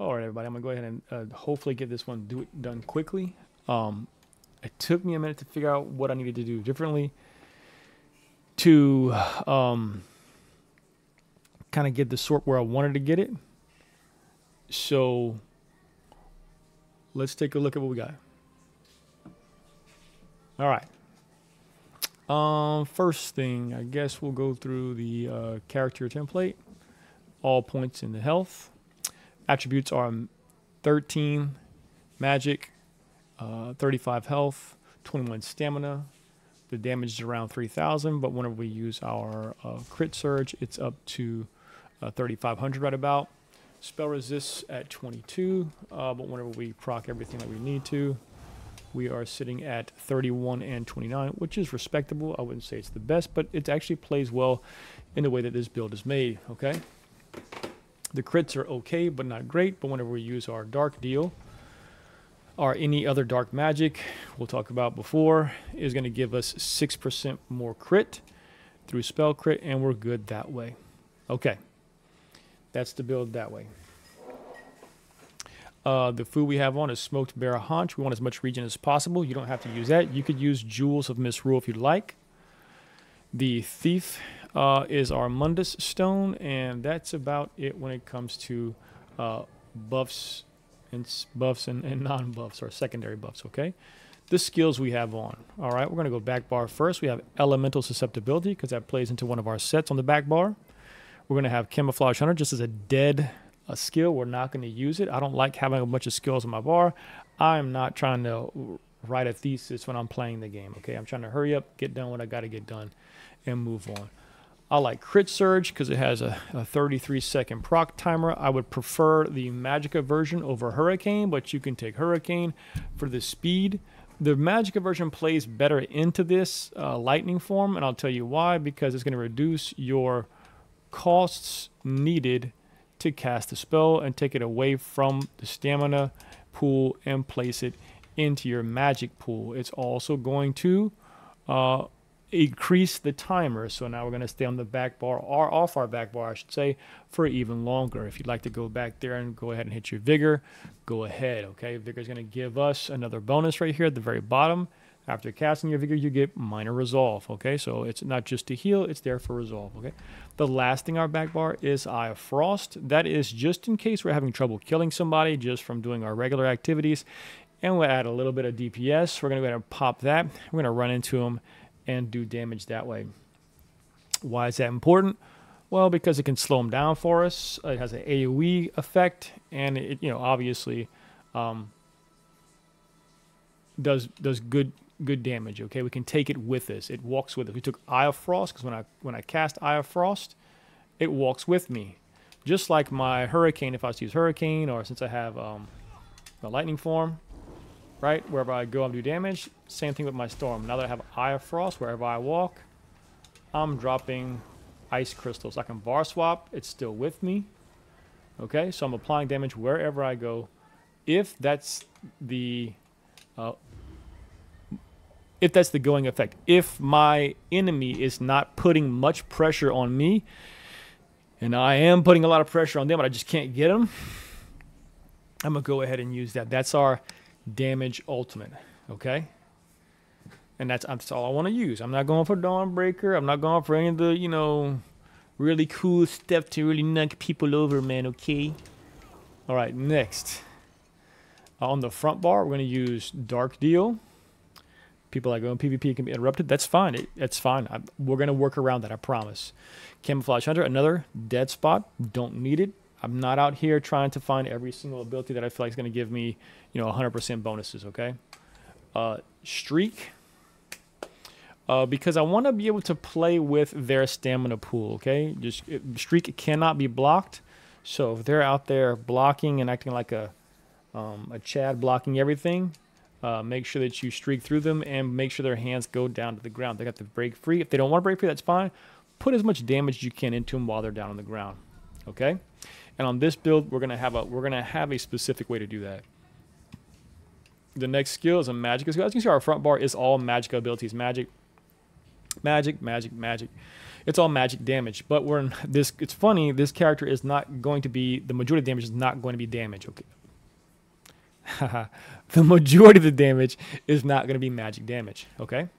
All right, everybody. I'm gonna go ahead and uh, hopefully get this one do it done quickly. Um, it took me a minute to figure out what I needed to do differently to um, kind of get the sort where I wanted to get it. So let's take a look at what we got. All right. Um, first thing, I guess we'll go through the uh, character template. All points in the health. Attributes are 13 magic, uh, 35 health, 21 stamina. The damage is around 3,000, but whenever we use our uh, crit surge, it's up to uh, 3,500 right about. Spell resists at 22, uh, but whenever we proc everything that we need to, we are sitting at 31 and 29, which is respectable. I wouldn't say it's the best, but it actually plays well in the way that this build is made, okay? The crits are okay, but not great, but whenever we use our dark deal, or any other dark magic we'll talk about before is going to give us 6% more crit through spell crit, and we're good that way. Okay. That's the build that way. Uh, the food we have on is smoked bear haunch. We want as much regen as possible. You don't have to use that. You could use Jewels of Misrule if you'd like. The thief uh, is our Mundus stone, and that's about it when it comes to uh, buffs and buffs and, and non-buffs or secondary buffs. Okay, the skills we have on. All right, we're gonna go back bar first. We have elemental susceptibility because that plays into one of our sets on the back bar. We're going to have Camouflage Hunter just as a dead a skill. We're not going to use it. I don't like having a bunch of skills on my bar. I'm not trying to write a thesis when I'm playing the game, okay? I'm trying to hurry up, get done what I got to get done, and move on. I like Crit Surge because it has a, a, 33 second proc timer. I would prefer the Magicka version over Hurricane, but you can take Hurricane for the speed. The Magicka version plays better into this uh, lightning form, and I'll tell you why, because it's going to reduce your costs needed to cast the spell and take it away from the stamina pool and place it into your magic pool. It's also going to uh, increase the timer. So now we're going to stay on the back bar or off our back bar, I should say, for even longer. If you'd like to go back there and go ahead and hit your vigor, go ahead. Okay, vigor is going to give us another bonus right here at the very bottom. After casting your vigor, you get minor resolve. Okay, so it's not just to heal, it's there for resolve. Okay, the last thing our back bar is Eye of Frost. That is just in case we're having trouble killing somebody just from doing our regular activities. And we'll add a little bit of DPS. We're going to go ahead and pop that. We're going to run into them and do damage that way. Why is that important? Well, because it can slow them down for us. It has an AoE effect, and it, you know, obviously, um, does does good good damage. Okay, we can take it with us. It walks with us. We took Eye of Frost because when I when I cast Eye of Frost, it walks with me, just like my Hurricane. If I was to use Hurricane, or since I have um, a Lightning form, right wherever I go, I'm do damage. Same thing with my Storm. Now that I have Eye of Frost, wherever I walk, I'm dropping Ice Crystals. I can bar swap. It's still with me. Okay, so I'm applying damage wherever I go. If that's the uh, if that's the going effect. If my enemy is not putting much pressure on me, and I am putting a lot of pressure on them, but I just can't get them, I'm to go ahead and use that. That's our damage ultimate, okay? And that's, that's all I want to use. I'm not going for Dawnbreaker. I'm not going for any of the, you know, really cool stuff to really knock people over, man, okay? All right, next. On the front bar, we're going to use Dark Deal people that go in PvP can be interrupted. That's fine. It, it's fine. I, we're going to work around that, I promise. Camouflage Hunter, another dead spot. Don't need it. I'm not out here trying to find every single ability that I feel like is going to give me, you know, 100% bonuses, okay? Uh, streak, uh, because I want to be able to play with their stamina pool, okay? Just it, Streak cannot be blocked. So if they're out there blocking and acting like a, um, a Chad blocking everything, uh, make sure that you streak through them and make sure their hands go down to the ground. They got to break free. If they don't want to break free, that's fine. Put as much damage as you can into them while they're down on the ground. Okay. And on this build, we're gonna have a we're gonna have a specific way to do that. The next skill is a magic skill. As you can see, our front bar is all magic abilities. Magic. Magic, magic, magic. It's all magic damage. But we're in this. It's funny. This character is not going to be the majority of damage is not going to be damage. Okay. the majority of the damage is not going to be magic damage. Okay.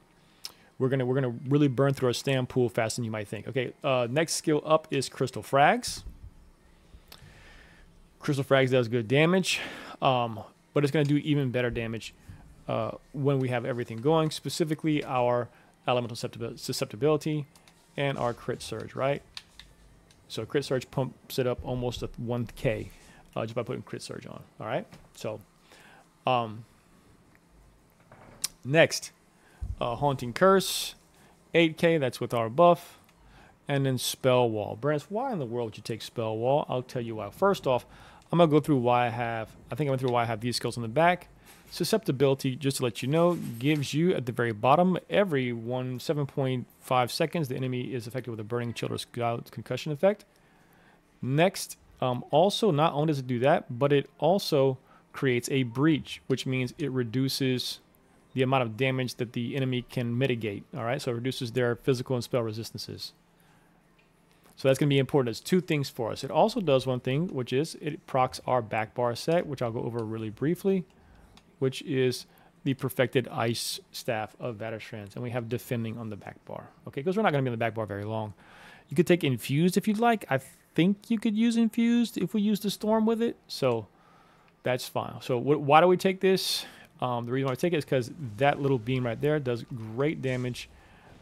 We're gonna we're gonna really burn through our stam pool faster than you might think. Okay. Uh, next skill up is Crystal Frags. Crystal Frags does good damage, um, but it's gonna do even better damage uh, when we have everything going. Specifically, our elemental susceptibility and our crit surge. Right. So crit surge pumps it up almost a 1k uh, just by putting crit surge on. All right. So um, next, uh, Haunting Curse, 8k, that's with our buff. And then Spell Wall. Brent, why in the world would you take Spell Wall? I'll tell you why. First off, I'm to go through why I have, I think I went through why I have these skills on the back. Susceptibility, just to let you know, gives you at the very bottom, every one 7.5 seconds, the enemy is affected with a burning chill concussion effect. Next, um, also, not only does it do that, but it also creates a breach, which means it reduces the amount of damage that the enemy can mitigate. All right, so it reduces their physical and spell resistances. So that's going to be important. It's two things for us. It also does one thing, which is it procs our back bar set, which I'll go over really briefly, which is the perfected ice staff of Vateshran's. And we have defending on the back bar. Okay, because we're not going to be on the back bar very long. You could take infused if you'd like. I think you could use infused if we use the storm with it. So that's fine. So why do we take this? Um, the reason why I take it is because that little beam right there does great damage.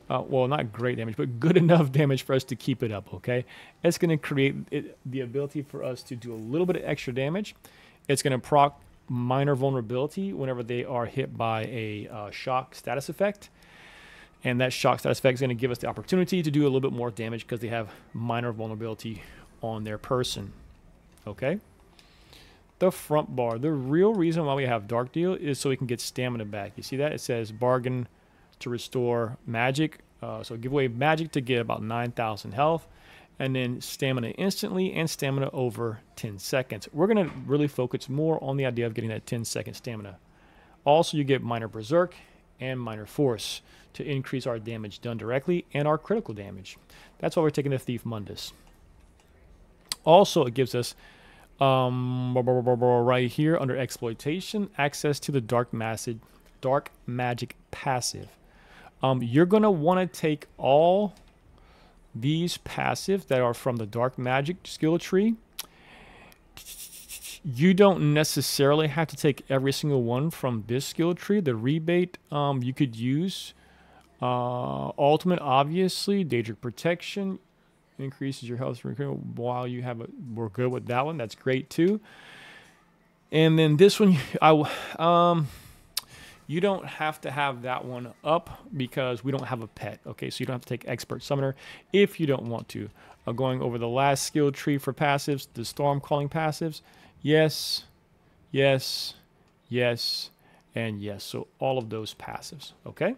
Uh, well, not great damage, but good enough damage for us to keep it up, okay? It's going to create it, the ability for us to do a little bit of extra damage. It's going to proc minor vulnerability whenever they are hit by a uh, shock status effect. And that shock status effect is going to give us the opportunity to do a little bit more damage because they have minor vulnerability on their person, okay? the front bar. The real reason why we have Dark Deal is so we can get stamina back. You see that? It says bargain to restore magic. Uh, so give away magic to get about 9,000 health. And then stamina instantly and stamina over 10 seconds. We're going to really focus more on the idea of getting that 10 second stamina. Also, you get minor berserk and minor force to increase our damage done directly and our critical damage. That's why we're taking the Thief Mundus. Also, it gives us um, right here under exploitation, access to the dark magic, dark magic passive. Um, you're gonna want to take all these passive that are from the dark magic skill tree. You don't necessarily have to take every single one from this skill tree. The rebate um, you could use uh, ultimate, obviously, Daedric protection increases your health while you have a we're good with that one that's great too and then this one i um you don't have to have that one up because we don't have a pet okay? So you don't have to take expert summoner if you don't want to. Uh, going over the last skill tree for passives the storm calling passives yes yes yes and yes. So all of those passives okay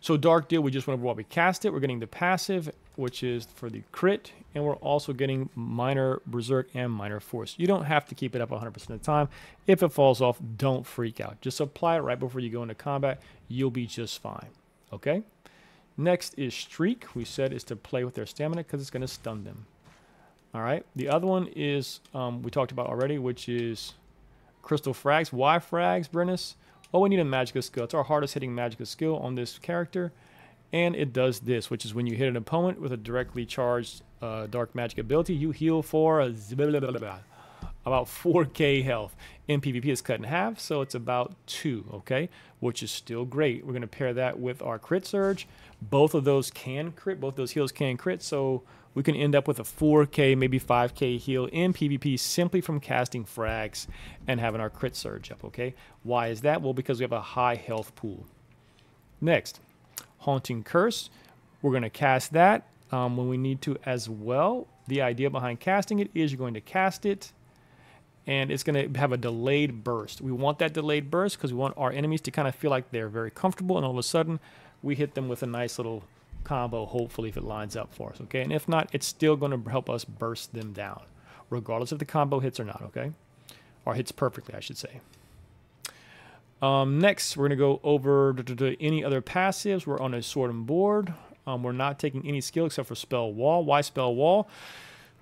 so Dark Deal, we just went over what we cast it. We're getting the passive, which is for the crit, and we're also getting minor Berserk and minor Force. You don't have to keep it up 100% of the time. If it falls off, don't freak out. Just apply it right before you go into combat. You'll be just fine. Okay? Next is Streak. We said is to play with their stamina because it's going to stun them. All right. The other one is um, we talked about already, which is Crystal Frags. Why Frags, Brennus? Oh, we need a magical skill. It's our hardest hitting magical skill on this character. And it does this, which is when you hit an opponent with a directly charged uh, Dark Magic ability, you heal for about 4k health. In PvP, it's cut in half, so it's about 2, okay? Which is still great. We're going to pair that with our Crit Surge. Both of those can crit, both those heals can crit, so we can end up with a 4k, maybe 5k heal in PvP simply from casting frags and having our crit surge up, okay? Why is that? Well, because we have a high health pool. Next, Haunting Curse. We're going to cast that um, when we need to as well. The idea behind casting it is you're going to cast it and it's going to have a delayed burst. We want that delayed burst because we want our enemies to kind of feel like they're very comfortable and all of a sudden we hit them with a nice little combo, hopefully, if it lines up for us, okay? And if not, it's still going to help us burst them down, regardless if the combo hits or not, okay? Or hits perfectly, I should say. Um, next, we're going to go over to, any other passives. We're on a sword and board. Um, we're not taking any skill except for spell wall. Why spell wall?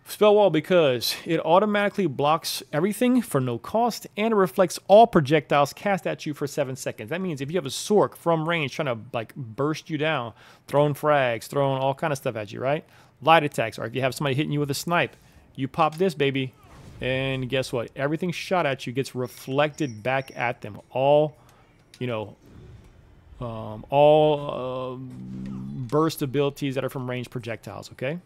Spell wall because it automatically blocks everything for no cost and it reflects all projectiles cast at you for seven seconds. That means if you have a sorc from range trying to like burst you down, throwing frags, throwing all kind of stuff at you, right? Light attacks, or if you have somebody hitting you with a snipe, you pop this baby, and guess what? Everything shot at you gets reflected back at them. All, you know, um, all uh, burst abilities that are from range projectiles. Okay.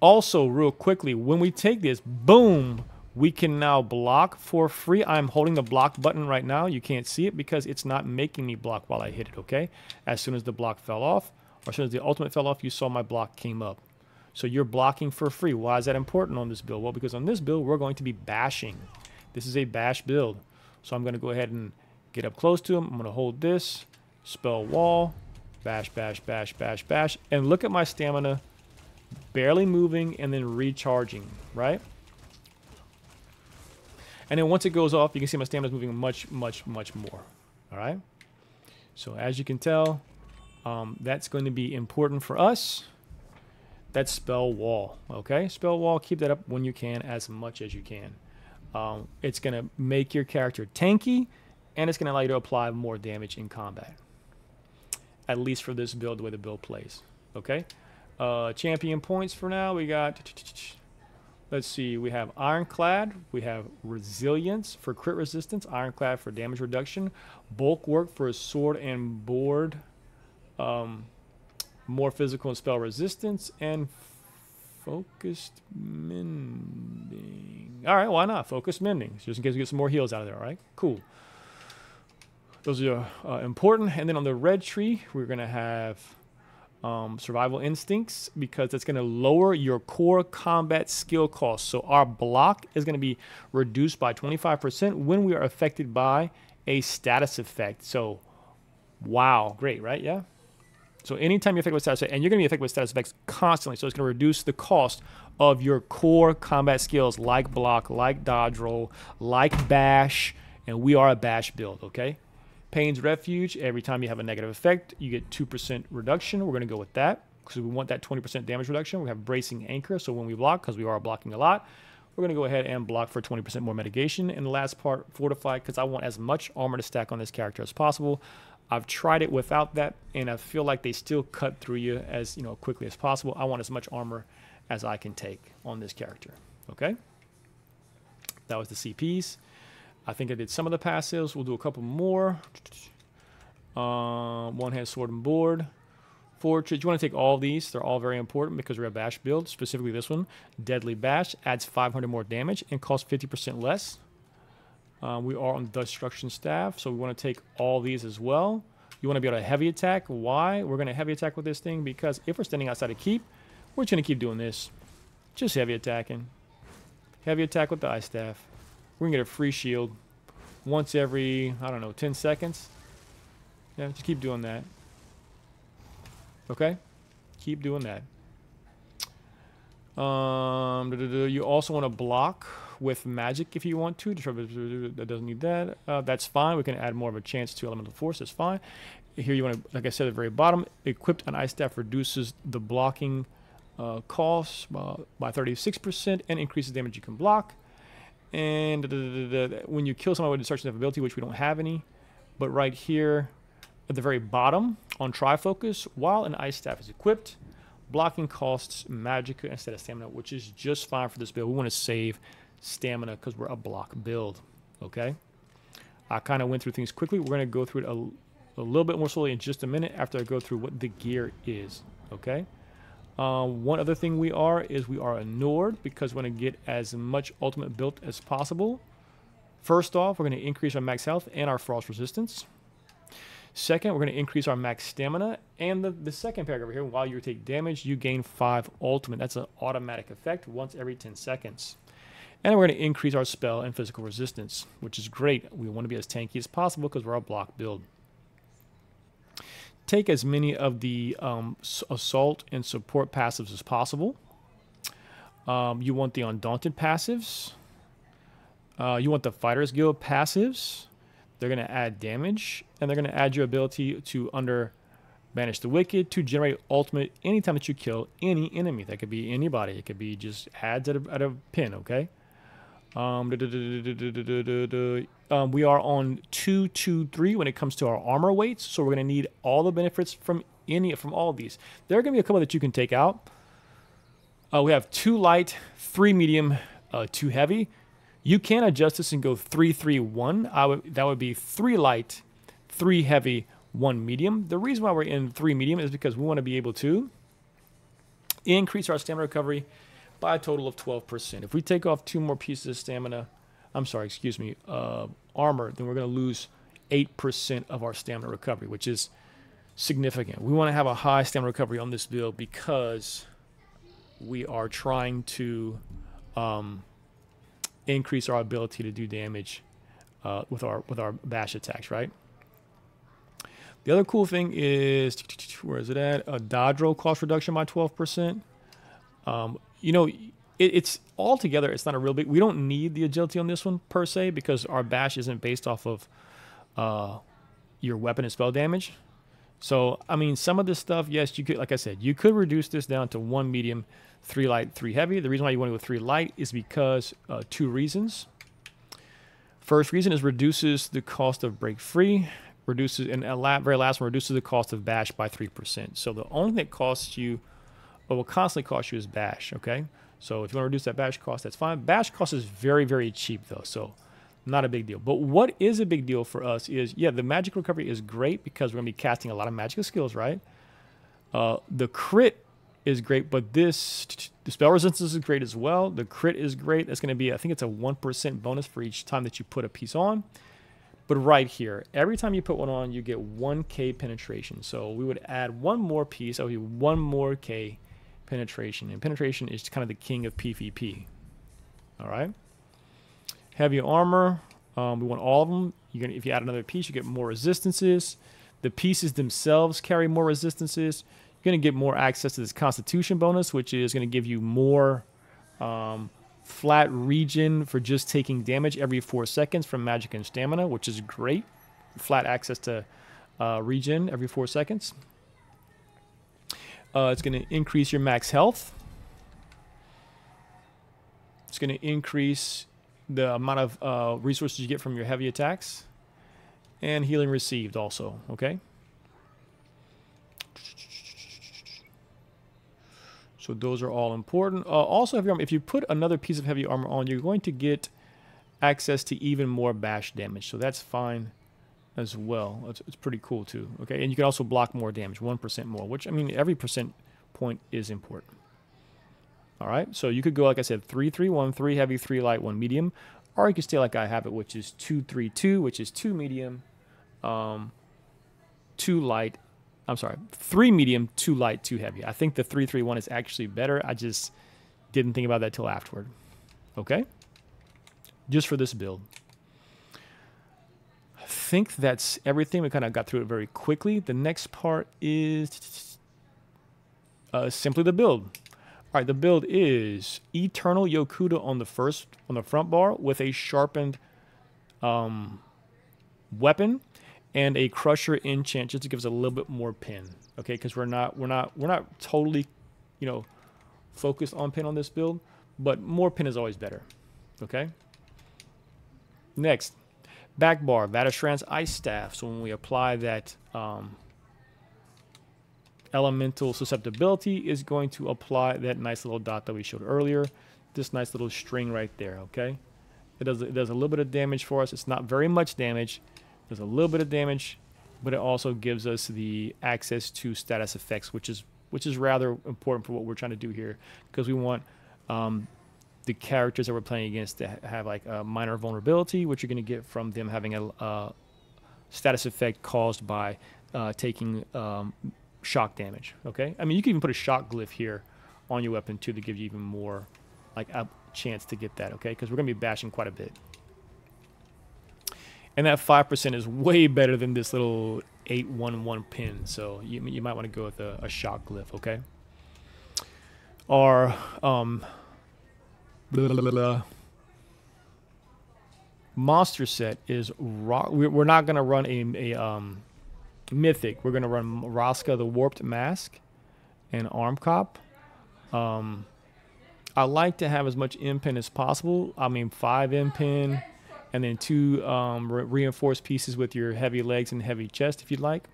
Also, real quickly, when we take this, boom, we can now block for free. I'm holding the block button right now. You can't see it because it's not making me block while I hit it, okay? As soon as the block fell off, or as soon as the ultimate fell off, you saw my block came up. So you're blocking for free. Why is that important on this build? Well, because on this build, we're going to be bashing. This is a bash build. So I'm going to go ahead and get up close to him. I'm going to hold this, spell wall, bash, bash, bash, bash, bash. And look at my stamina barely moving and then recharging, right? And then once it goes off, you can see my stamina is moving much, much, much more, all right? So as you can tell, um, that's going to be important for us. That's spell wall, okay? Spell wall, keep that up when you can, as much as you can. Um, it's going to make your character tanky, and it's going to allow you to apply more damage in combat. At least for this build, the way the build plays, okay? Uh, champion points for now, we got... Let's see, we have Ironclad, we have Resilience for crit resistance, Ironclad for damage reduction, Bulwark for a sword and board, um, more physical and spell resistance, and Focused Mending. All right, why not? Focused Mending, just in case we get some more heals out of there, all right? Cool. Those are uh, important. And then on the red tree, we're going to have um, survival instincts because it's going to lower your core combat skill cost. So our block is going to be reduced by 25% when we are affected by a status effect. So, wow, great, right? Yeah. So anytime you're affected with status and you're going to be affected with status effects constantly, so it's going to reduce the cost of your core combat skills like block, like dodge roll, like bash, and we are a bash build, okay? Pain's Refuge, every time you have a negative effect, you get 2% reduction. We're going to go with that because we want that 20% damage reduction. We have Bracing Anchor, so when we block, because we are blocking a lot, we're going to go ahead and block for 20% more mitigation. And the last part, Fortify, because I want as much armor to stack on this character as possible. I've tried it without that, and I feel like they still cut through you as you know quickly as possible. I want as much armor as I can take on this character. Okay, that was the CPs. I think I did some of the passives. We'll do a couple more. Um, one hand sword and board. Fortress. You want to take all these. They're all very important because we're a bash build. Specifically this one. Deadly Bash adds 500 more damage and costs 50% less. Um, we are on destruction staff, so we want to take all these as well. You want to be able to heavy attack. Why? We're going to heavy attack with this thing because if we're standing outside a keep, we're just going to keep doing this. Just heavy attacking. Heavy attack with the ice staff. Going to get a free shield once every, I don't know, 10 seconds. Yeah, just keep doing that. Okay? Keep doing that. Um, you also want to block with magic if you want to. That doesn't need that. Uh, that's fine. We can add more of a chance to elemental force. That's fine. Here you want to, like I said at the very bottom, equipped an ice staff reduces the blocking uh, cost uh, by 36% and increases damage you can block. And when you kill someone with destruction ability, which we don't have any, but right here at the very bottom on Trifocus, while an ice staff is equipped, blocking costs magicka instead of stamina, which is just fine for this build. We want to save stamina because we're a block build. Okay. I kind of went through things quickly. We're going to go through it a, a, little bit more slowly in just a minute after I go through what the gear is. Okay. Um, one other thing we are is we are a Nord because we're going to get as much ultimate built as possible. First off, we're going to increase our max health and our frost resistance. Second, we're going to increase our max stamina. And the, the second paragraph here, while you take damage, you gain 5 ultimate. That's an automatic effect once every 10 seconds. And we're going to increase our spell and physical resistance, which is great. We want to be as tanky as possible because we're a block build. Take as many of the um, assault and support passives as possible. Um, you want the undaunted passives. Uh, you want the Fighters Guild passives. They're going to add damage, and they're going to add your ability to under banish the wicked to generate ultimate anytime that you kill any enemy. That could be anybody. It could be just adds at a, at a pin, okay? Um, um, we are on two, two, three when it comes to our armor weights, so we're going to need all the benefits from any from all of these. There are going to be a couple that you can take out. Uh, we have two light, three medium, uh, two heavy. You can adjust this and go three, three, one. I would that would be three light, three heavy, one medium. The reason why we're in three medium is because we want to be able to increase our stamina recovery by a total of 12%. If we take off two more pieces of stamina, I'm sorry, excuse me, uh, armor, then we're going to lose 8% of our stamina recovery, which is significant. We want to have a high stamina recovery on this build because we are trying to um, increase our ability to do damage uh, with our with our bash attacks, right? The other cool thing is, where is it at? A dodge roll cost reduction by 12%. Um, you know, it, it's all together. It's not a real big. We don't need the agility on this one per se because our bash isn't based off of uh, your weapon and spell damage. So I mean, some of this stuff, yes, you could. Like I said, you could reduce this down to one medium, three light, three heavy. The reason why you want to go three light is because uh, two reasons. First reason is reduces the cost of break free, reduces and a very last one reduces the cost of bash by three percent. So the only thing that costs you what will constantly cost you is bash, okay? So if you want to reduce that bash cost, that's fine. Bash cost is very, very cheap though, so not a big deal. But what is a big deal for us is, yeah, the magic recovery is great because we're going to be casting a lot of magical skills, right? Uh, the crit is great, but this, the spell resistance is great as well. The crit is great. That's going to be, I think it's a 1% bonus for each time that you put a piece on. But right here, every time you put one on, you get 1k penetration. So we would add one more piece, that would be one more k penetration. And penetration is kind of the king of PvP. All right. Heavy armor. Um, we want all of them. You're gonna, if you add another piece, you get more resistances. The pieces themselves carry more resistances. You're going to get more access to this Constitution bonus, which is going to give you more um, flat region for just taking damage every four seconds from magic and stamina, which is great. Flat access to uh, regen every four seconds. Uh, it's going to increase your max health. It's going to increase the amount of uh, resources you get from your heavy attacks. And healing received also, okay? So those are all important. Uh, also, heavy armor, if you put another piece of heavy armor on, you're going to get access to even more bash damage. So that's fine as well. It's, it's pretty cool too. Okay, and you can also block more damage, one percent more. Which I mean, every percent point is important. All right, so you could go like I said, three, three, one, three heavy, three light, one medium, or you could stay like I have it, which is two, three, two, which is two medium, um, two light. I'm sorry, three medium, two light, two heavy. I think the three, three, one is actually better. I just didn't think about that till afterward. Okay, just for this build think that's everything. We kind of got through it very quickly. The next part is uh, simply the build. All right, the build is Eternal Yokuda on the first on the front bar with a sharpened um, weapon and a Crusher enchant just to give us a little bit more pin. Okay, because we're not we're not we're not totally, you know, focused on pin on this build, but more pin is always better. Okay. Next, back bar, Vateshran's Ice Staff. So when we apply that um, elemental susceptibility is going to apply that nice little dot that we showed earlier. This nice little string right there, okay? It does, it does a little bit of damage for us. It's not very much damage. Does a little bit of damage, but it also gives us the access to status effects, which is which is rather important for what we're trying to do here because we want um, the characters that we're playing against to have like a minor vulnerability, which you're going to get from them having a, a status effect caused by uh, taking um, shock damage. Okay, I mean you can even put a shock glyph here on your weapon too to give you even more like a chance to get that. Okay, because we're going to be bashing quite a bit. And that 5% is way better than this little 811 pin. So you, you might want to go with a, a shock glyph, okay? Or um, Blah, blah, blah, monster set is Ro- we- we're not gonna run a, a um, mythic. We're gonna run Roksa the Warped Mask and Arm Cop. Um, I like to have as much impin as possible. I mean, five impin, and then two um, re- reinforced pieces with your heavy legs and heavy chest, if you'd like.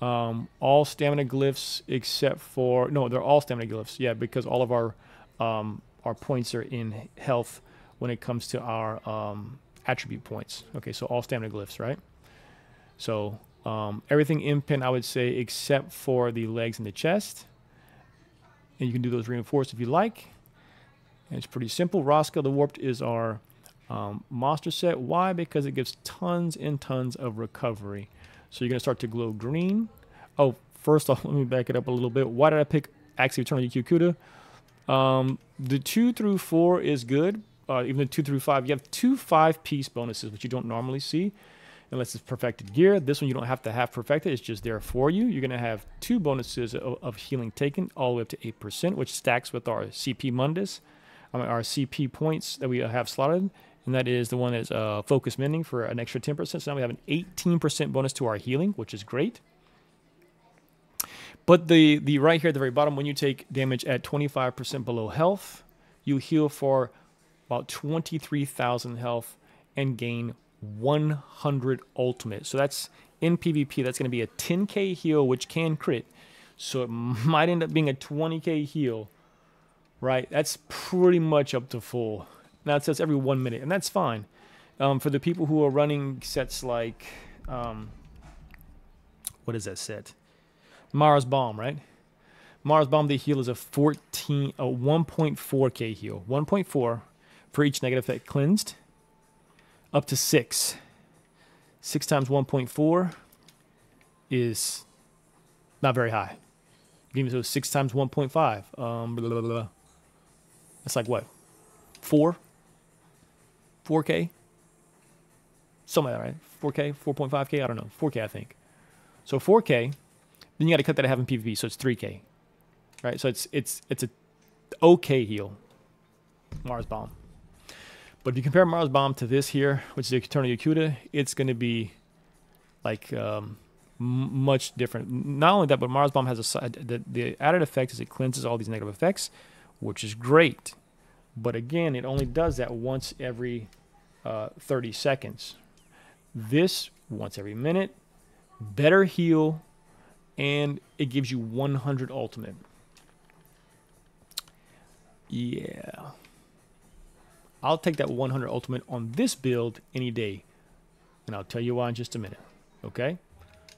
Um, all stamina glyphs except for no, they're all stamina glyphs. Yeah, because all of our um, our points are in health when it comes to our um, attribute points. Okay, so all stamina glyphs, right? So um, everything impin, I would say, except for the legs and the chest. And you can do those reinforced if you like. And it's pretty simple. Roksa the Warped is our um, monster set. Why? Because it gives tons and tons of recovery. So you're going to start to glow green. Oh, first off, let me back it up a little bit. Why did I pick of Eternal Yuki Um, the 2 through 4 is good. Uh, even the 2 through 5. You have two 5-piece bonuses, which you don't normally see unless it's perfected gear. This one you don't have to have perfected. It's just there for you. You're going to have two bonuses of, of, healing taken all the way up to 8%, which stacks with our CP Mundus, mean, our CP points that we have slotted. And that is the one that's uh, focus mending for an extra 10%. So now we have an 18% bonus to our healing, which is great. But the, the right here at the very bottom, when you take damage at 25% below health, you heal for about 23,000 health and gain 100 ultimate. So that's in PvP, that's going to be a 10k heal, which can crit. So it might end up being a 20k heal, right? That's pretty much up to full. Now it says every one minute, and that's fine. Um, for the people who are running sets like, um, what is that set? Mara's Balm, right? Mara's Balm, the heal is a 14, a 1.4k heal. 1.4 for each negative effect cleansed up to 6. 6 times 1.4 is not very high. Me so 6 times 1.5. Um, blah, blah, blah. That's like what? 4? 4K? Something like that, right? 4K? 4.5K? I don't know. 4K, I think. So 4K, then you got to cut that half in PvP, so it's 3K. Right? So it's it's it's a okay heal. Mara's Balm. But if you compare Mara's Balm to this here, which is the Eternal Yokuda, it's going to be like um, much different. Not only that, but Mara's Balm has a side. The, the added effect is it cleanses all these negative effects, which is great. But again, it only does that once every uh, 30 seconds. This once every minute, better heal, and it gives you 100 ultimate. Yeah. I'll take that 100 ultimate on this build any day. And I'll tell you why in just a minute. Okay?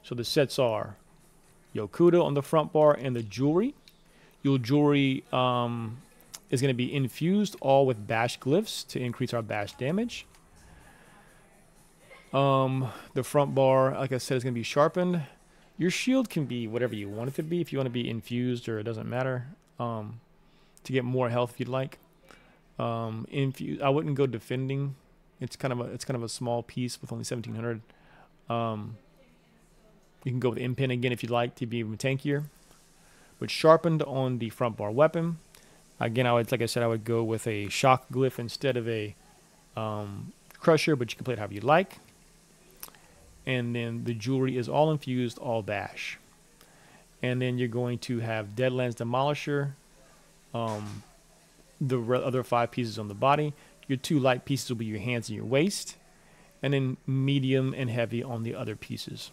So the sets are Yokuda on the front bar and the jewelry. Your jewelry um, is going to be infused all with bash glyphs to increase our bash damage. Um, the front bar, like I said, is going to be sharpened. Your shield can be whatever you want it to be. If you want to be infused or it doesn't matter. Um, to get more health if you'd like. Um, infuse. I wouldn't go defending. It's kind of a it's kind of a small piece with only 1700. Um, you can go with impin again if you'd like to be even tankier. But sharpened on the front bar weapon. Again, I would like I said I would go with a shock glyph instead of a um, crusher, but you can play it however you like. And then the jewelry is all infused, all bash. And then you're going to have Deadlands Demolisher, um, the other five pieces on the body. Your two light pieces will be your hands and your waist, and then medium and heavy on the other pieces.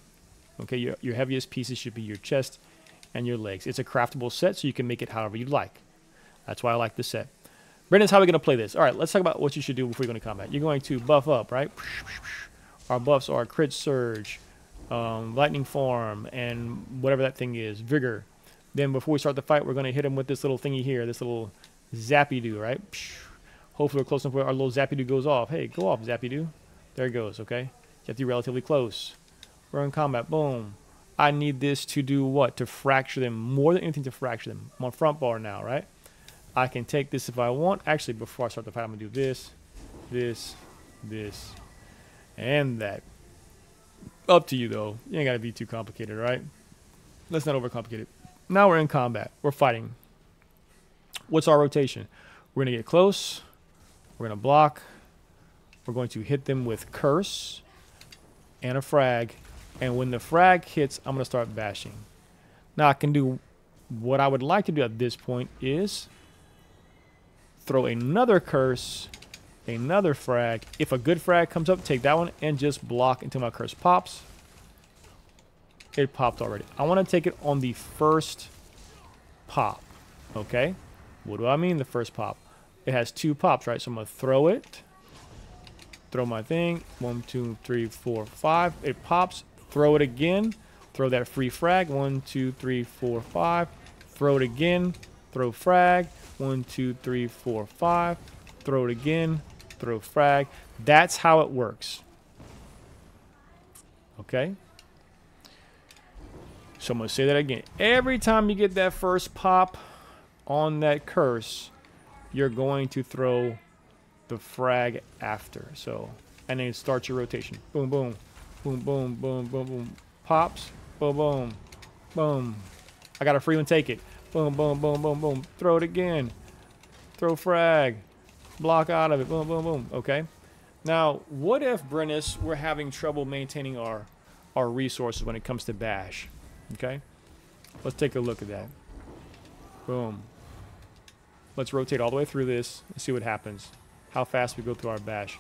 Okay, your, your heaviest pieces should be your chest and your legs. It's a craftable set, so you can make it however you'd like. That's why I like the set. Brennus how are we going to play this? All right, let's talk about what you should do before you go into combat. You're going to buff up, right? Our buffs are crit surge, um, lightning form, and whatever that thing is, vigor. Then before we start the fight, we're going to hit him with this little thingy here, this little Zappy Doo, right? Hopefully we're close enough where our little Zappy Doo goes off. Hey, go off, Zappy Doo. There it goes, okay? You have to be relatively close. We're in combat. Boom. I need this to do what? To fracture them. More than anything to fracture them. I'm on front bar now, right? I can take this if I want. Actually, before I start the fight, I'm going to do this, this, this, and that. Up to you, though. You ain't got to be too complicated, right? Let's not overcomplicate it. Now we're in combat. We're fighting. What's our rotation? We're to get close. We're to block. we're going to hit them with Curse and a Frag. And when the Frag hits, I'm to start bashing. Now I can do what I would like to do at this point is throw another Curse, another Frag. If a good Frag comes up, take that one and just block until my Curse pops. It popped already. I want to take it on the first pop. Okay? What do I mean the first pop? It has two pops, right? So I'm going to throw it. Throw my thing. One, two, three, four, five. It pops. Throw it again. Throw that free frag. One, two, three, four, five. Throw it again. Throw frag. One, two, three, four, five. Throw it again. Throw frag. That's how it works. Okay? So I'm going to say that again. Every time you get that first pop on that curse, you're going to throw the frag after. So, and then start your rotation. Boom, boom, boom, boom, boom, boom, boom. Pops, boom, boom, boom. I got a free one, take it. Boom, boom, boom, boom, boom. Throw it again. Throw frag. Block out of it. Boom, boom, boom. Okay. Now, what if, Brennus, we're having trouble maintaining our, our resources when it comes to bash? Okay? Let's take a look at that. Boom. Let's rotate all the way through this and see what happens. How fast we go through our bash.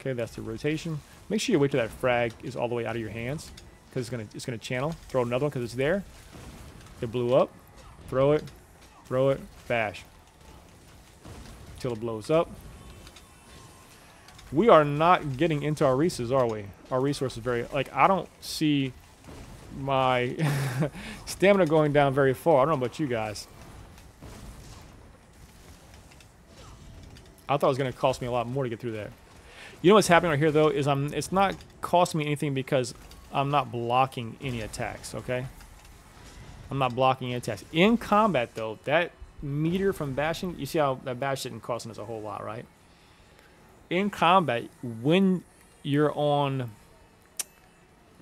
Okay, that's the rotation. Make sure you wait till that frag is all the way out of your hands because it's gonna it's gonna channel. Throw another one because it's there. It blew up. Throw it. Throw it. Bash. Till it blows up. We are not getting into our resources, are we? Our resources very like I don't see my stamina going down very far. I don't know about you guys. I thought it was going to cost me a lot more to get through there. You know what's happening right here, though, is I'm. it's not costing me anything because I'm not blocking any attacks, okay? I'm not blocking any attacks. In combat, though, that meter from bashing, you see how that bash didn't cost us a whole lot, right? In combat, when you're on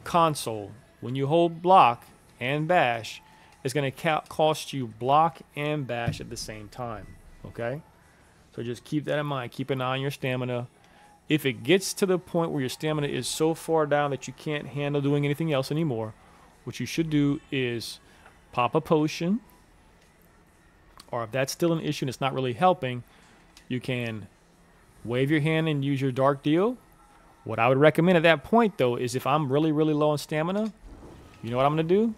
console, when you hold block and bash, it's going to cost you block and bash at the same time. Okay? So just keep that in mind. Keep an eye on your stamina. If it gets to the point where your stamina is so far down that you can't handle doing anything else anymore, what you should do is pop a potion. Or if that's still an issue and it's not really helping, you can wave your hand and use your dark deal. What I would recommend at that point, though, is if I'm really, really low on stamina, you know what I'm going to do?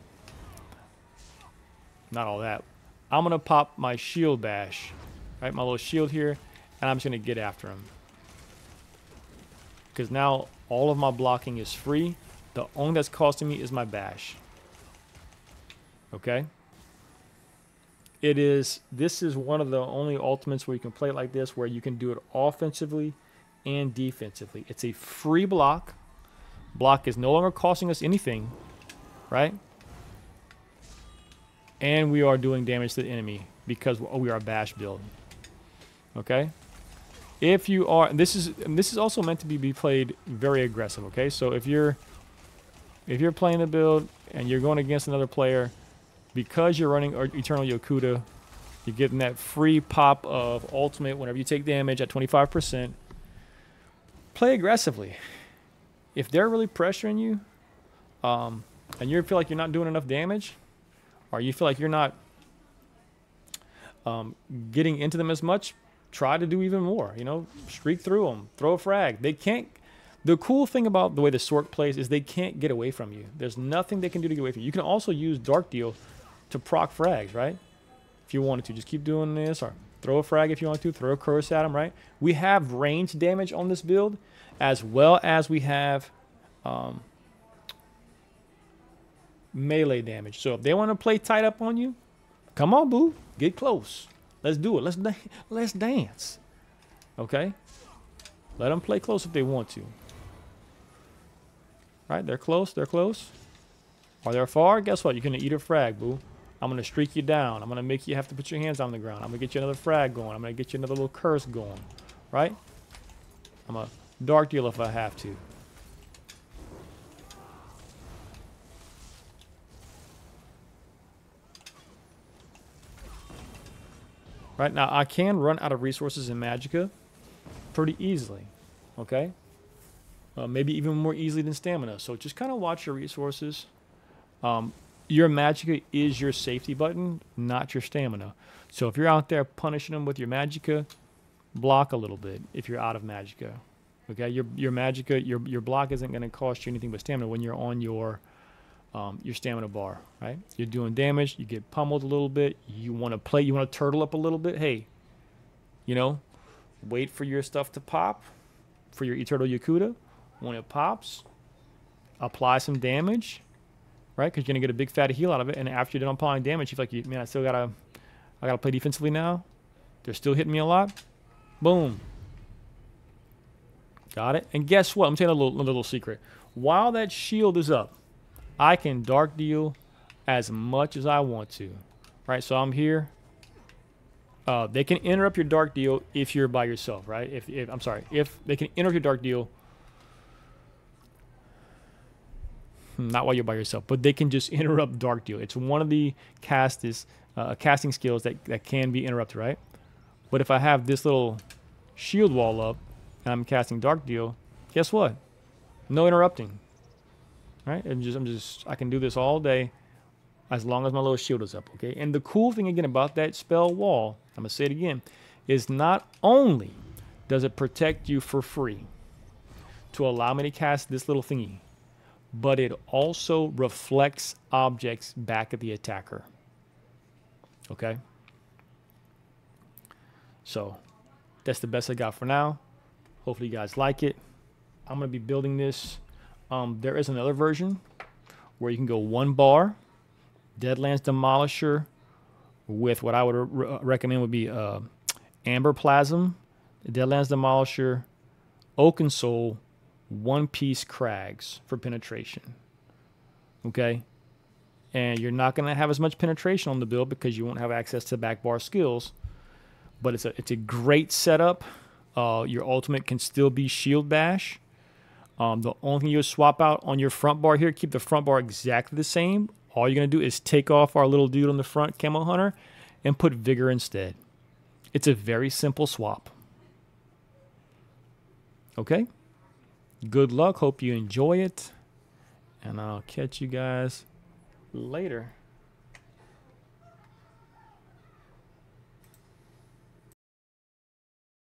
Not all that. I'm going to pop my shield bash. Right, my little shield here. And I'm just going to get after him. Because now all of my blocking is free. The only that's costing me is my bash. Okay? It is, this is one of the only ultimates where you can play it like this, where you can do it offensively and defensively. It's a free block. Block is no longer costing us anything right? And we are doing damage to the enemy because we are a bash build. Okay? If you are, this is this is also meant to be, be played very aggressive. Okay, so if you're if you're playing a build and you're going against another player, because you're running Eternal Yokuda, you're getting that free pop of ultimate whenever you take damage at 25%. Play aggressively. If they're really pressuring you, um, and you feel like you're not doing enough damage, or you feel like you're not um, getting into them as much, try to do even more. You know, streak through them, throw a frag. They can't. The cool thing about the way the Sorc plays is they can't get away from you. There's nothing they can do to get away from you. You can also use Dark Deal to proc frags, right? If you wanted to, just keep doing this, or throw a frag if you want to, throw a curse at them, right? We have range damage on this build, as well as we have um, melee damage. So if they want to play tight up on you, come on, boo. Get close. Let's do it. Let's da let's dance. Okay? Let them play close if they want to. Right? They're close. They're close. Are they far? Guess what? You're going to eat a frag, boo. I'm going to streak you down. I'm going to make you have to put your hands on the ground. I'm going to get you another frag going. I'm going to get you another little curse going. Right? I'm a dark deal if I have to. Right now, I can run out of resources in Magicka pretty easily. Okay. Uh, maybe even more easily than stamina. So just kind of watch your resources. Um, your magicka is your safety button, not your stamina. So if you're out there punishing them with your magicka, block a little bit if you're out of magicka. Okay, your your magicka, your your block isn't going to cost you anything but stamina when you're on your um, your stamina bar, right? You're doing damage, you get pummeled a little bit, you want to play, you want to turtle up a little bit. Hey, you know, wait for your stuff to pop, for your Eternal Yokuda. When it pops, apply some damage, right? Because you're gonna get a big fatty heal out of it. And after you're done applying damage, you're like, man, I still gotta, I gotta play defensively now. They're still hitting me a lot. Boom. Got it. And guess what? I'm telling a little, a little secret. While that shield is up, I can dark deal as much as I want to. Right? So I'm here. Uh, they can interrupt your dark deal if you're by yourself, right? If, if I'm sorry, if they can interrupt your dark deal not while you're by yourself, but they can just interrupt dark deal. It's one of the casters, uh, casting skills that, that can be interrupted, right? But if I have this little shield wall up and I'm casting dark deal, guess what? No interrupting. Right? And just I'm just I can do this all day as long as my little shield is up, okay? And the cool thing again about that spell wall, I'm gonna say it again, is not only does it protect you for free to allow me to cast this little thingy, but it also reflects objects back at the attacker. Okay? So that's the best I got for now. Hopefully you guys like it. I'm going to be building this. Um, there is another version where you can go one bar, Deadlands Demolisher, with what I would re recommend would be uh, Amber Plasm, Deadlands Demolisher, Oaken Soul, One Piece Crags for penetration. Okay? And you're not going to have as much penetration on the build because you won't have access to back bar skills but it's a it's a great setup. Uh, your ultimate can still be shield bash. Um, the only thing you swap out on your front bar here, keep the front bar exactly the same. All you're gonna do is take off our little dude on the front, Camo Hunter, and put Vigor instead. It's a very simple swap. Okay? Good luck. Hope you enjoy it. And I'll catch you guys later.